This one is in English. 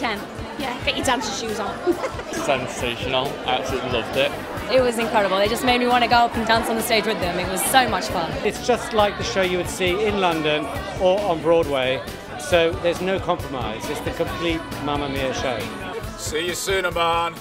Yeah, get your dancing shoes on. Sensational. I absolutely loved it. It was incredible. It just made me want to go up and dance on the stage with them. It was so much fun. It's just like the show you would see in London or on Broadway. So there's no compromise. It's the complete Mamma Mia show. See you soon, Amman.